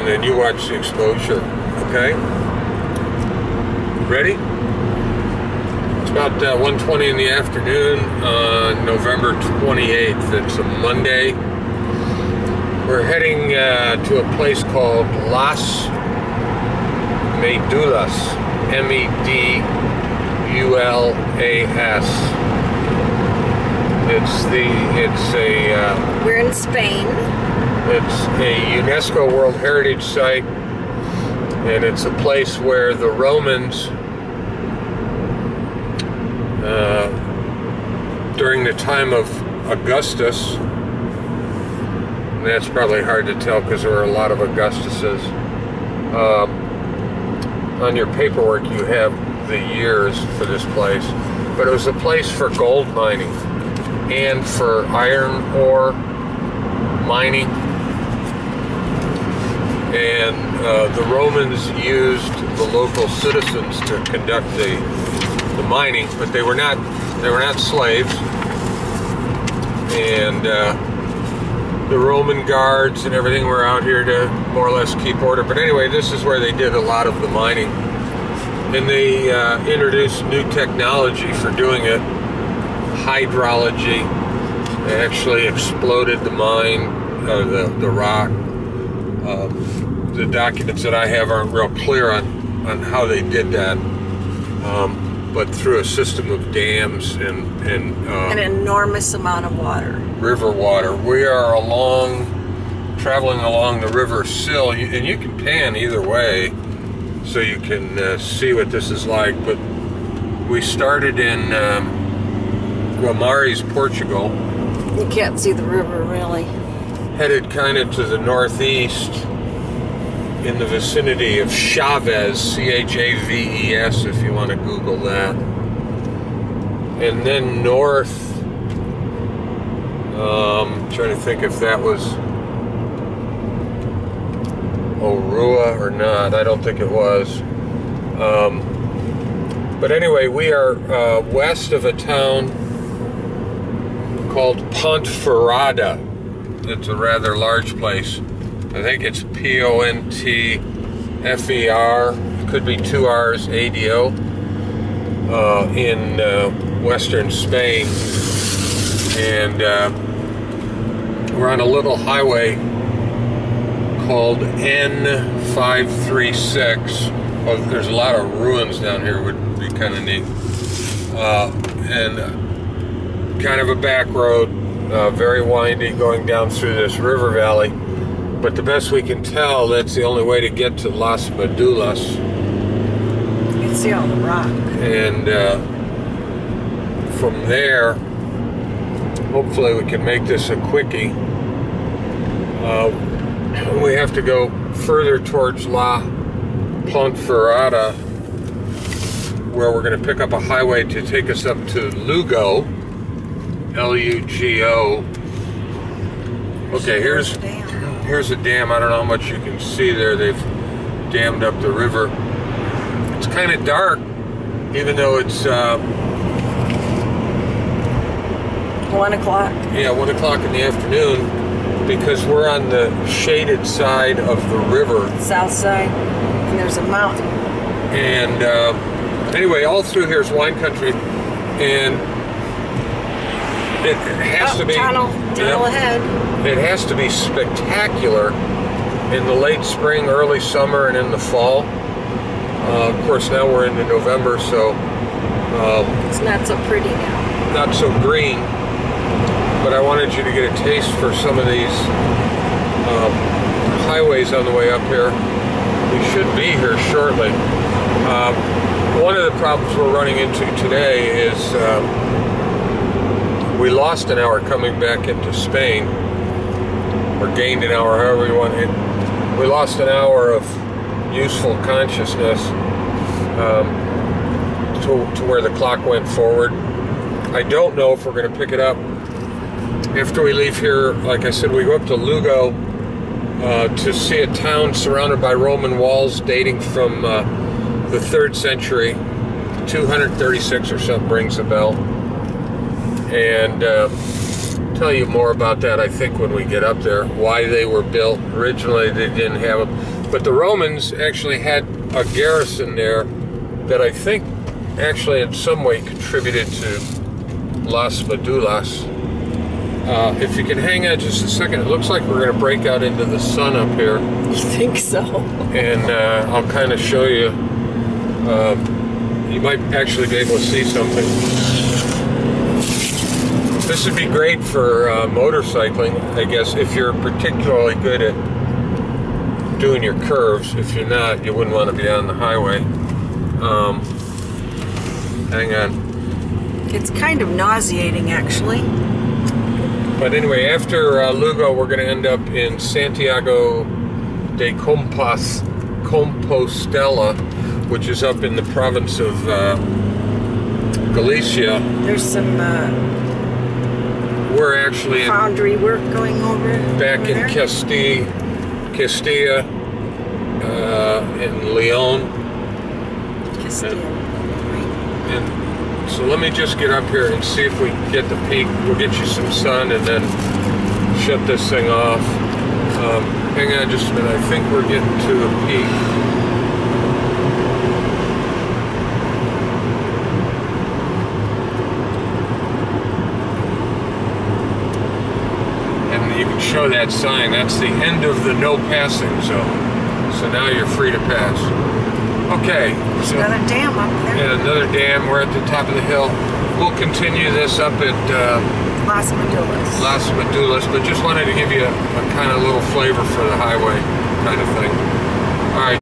and then you watch the exposure. Okay? Ready? It's about uh, 1.20 in the afternoon on November 28th. It's a Monday. We're heading uh, to a place called Las Medulas. M-E-D-U-L-A-S. It's the, it's a... Uh, We're in Spain. It's a UNESCO World Heritage Site, and it's a place where the Romans, uh, during the time of Augustus, and that's probably hard to tell because there were a lot of Augustuses. Um, on your paperwork, you have the years for this place, but it was a place for gold mining and for iron ore mining and uh, the Romans used the local citizens to conduct the, the mining, but they were not they were not slaves. And uh, the Roman guards and everything were out here to more or less keep order. But anyway, this is where they did a lot of the mining, and they uh, introduced new technology for doing it, hydrology. They actually exploded the mine, uh, the the rock. Um, the documents that I have aren't real clear on, on how they did that, um, but through a system of dams and, and uh, An enormous amount of water. river water. We are along, traveling along the river Sil, and you can pan either way so you can uh, see what this is like. But we started in um, Guimarães, Portugal, You can't see the river really. Headed kind of to the northeast in the vicinity of Chaves, C H A V E S, if you want to Google that. And then north, um, trying to think if that was Orua or not. I don't think it was. Um, but anyway, we are uh, west of a town called Pontferrada. It's a rather large place. I think it's P O N T F E R. Could be two R's A D O. Uh, in uh, western Spain, and uh, we're on a little highway called N536. Oh, there's a lot of ruins down here. Would be kind of neat. Uh, and uh, kind of a back road, uh, very windy, going down through this river valley. But the best we can tell, that's the only way to get to Las Medulas. You can see all the rock. And uh, from there, hopefully we can make this a quickie. Uh, we have to go further towards La Pontferrada, where we're going to pick up a highway to take us up to Lugo, L-U-G-O. Okay, here's here's a dam. I don't know how much you can see there. They've dammed up the river. It's kind of dark, even though it's uh, One o'clock. yeah one o'clock in the afternoon, because we're on the shaded side of the river. South side. And there's a mountain. And uh, anyway, all through here is wine country, and it has Oh, to be tunnel. Tunnel ahead. It has to be spectacular in the late spring, early summer, and in the fall. Uh, of course, now we're into November, so um, It's not so pretty now. not so green. But I wanted you to get a taste for some of these um, highways on the way up here. We should be here shortly. Um, one of the problems we're running into today is um, we lost an hour coming back into Spain, or gained an hour, however you want it. We lost an hour of useful consciousness um, to, to where the clock went forward. I don't know if we're going to pick it up after we leave here. Like I said, we go up to Lugo uh, to see a town surrounded by Roman walls dating from uh, the third century. 236 or something rings a bell. And uh, tell you more about that, I think, when we get up there. Why they were built. Originally, they didn't have them. But the Romans actually had a garrison there that I think actually in some way contributed to Las Medulas. Uh, if you can hang on just a second, it looks like we're going to break out into the sun up here. You think so? And uh, I'll kind of show you. Um, you might actually be able to see something. This would be great for uh, motorcycling, I guess, if you're particularly good at doing your curves. If you're not, you wouldn't want to be on the highway. Um, hang on. It's kind of nauseating, actually. But anyway, after uh, Lugo, we're going to end up in Santiago de Compos, Compostela, which is up in the province of uh, Galicia. There's some uh, We're actually in, foundry work going over back over in. Castilla, Castilla uh, in Leon. Castile. Right. And so let me just get up here and see if we can get the peak. We'll get you some sun and then shut this thing off. Um, hang on just a minute. I think we're getting to the peak. And you can show that sign. That's the end of the no passing zone. So now you're free to pass. Okay. There's so- another dam up there. and another dam. We're at the top of the hill. We'll continue this up at uh, Las Medulas. Las Medulas, but just wanted to give you a, a kind of little flavor for the highway kind of thing. All right.